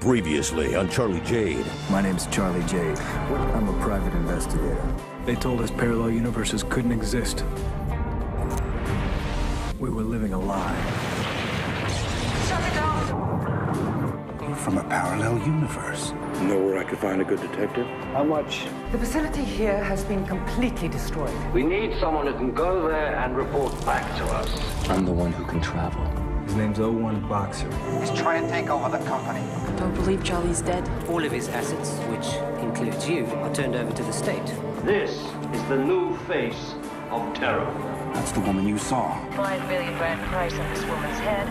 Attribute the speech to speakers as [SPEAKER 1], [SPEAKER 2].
[SPEAKER 1] Previously on Charlie Jade.
[SPEAKER 2] My name's Charlie Jade. I'm a private investigator.
[SPEAKER 3] They told us parallel universes couldn't exist. We were living a lie.
[SPEAKER 4] Shut it down!
[SPEAKER 2] You're from a parallel universe.
[SPEAKER 5] Know where I could find a good detective?
[SPEAKER 2] How much?
[SPEAKER 4] The facility here has been completely destroyed.
[SPEAKER 6] We need someone who can go there and report back to us.
[SPEAKER 7] I'm the one who can travel.
[SPEAKER 2] His name's 01 Boxer.
[SPEAKER 8] He's trying to take over the company.
[SPEAKER 9] I Don't believe Charlie's dead.
[SPEAKER 10] All of his assets, which includes you, are turned over to the state.
[SPEAKER 6] This is the new face of terror.
[SPEAKER 2] That's the woman you saw.
[SPEAKER 11] Five million rand price on this woman's head.